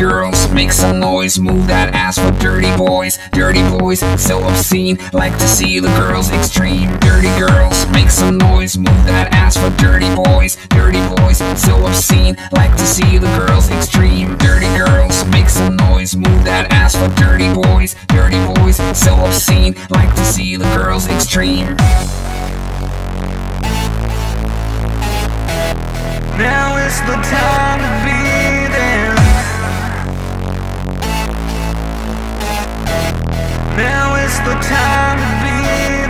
girls, make some noise, move that ass for dirty boys. Dirty boys, so obscene, like to see the girls extreme. Dirty girls, make some noise, move that ass for dirty boys. Dirty boys, so obscene, like to see the girls extreme. Dirty girls, make some noise, move that ass for dirty boys. Dirty boys, so obscene, like to see the girls extreme. Now is the time the time to be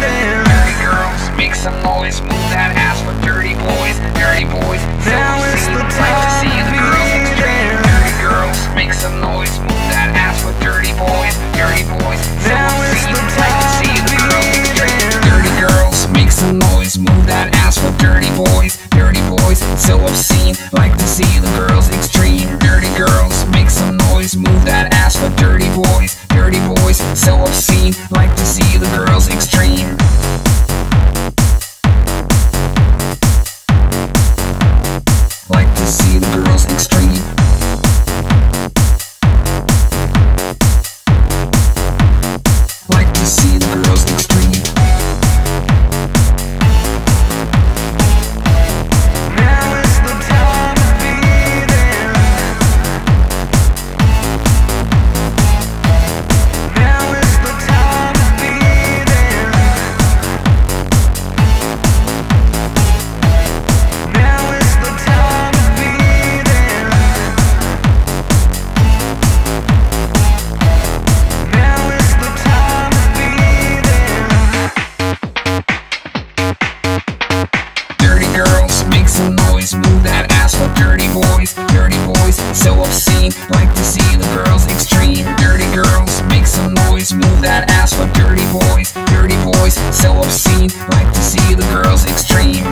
there. Dirty girls, make some noise, move that ass for dirty boys. Dirty boys, so Now is obscene, the like to see the girls be extreme. there. Dirty girls, make some noise, move that ass for dirty boys. Dirty boys, Now the like to see the girls there. Dirty girls, make some noise, move that ass for dirty boys. Dirty boys, so obscene, like to see the girls see the girls extreme. Now some noise, move that ass for dirty boys. Dirty boys, so obscene, like to see the girls extreme. Dirty girls, make some noise, move that ass for dirty boys. Dirty boys, so obscene, like to see the girls extreme.